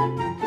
Thank you.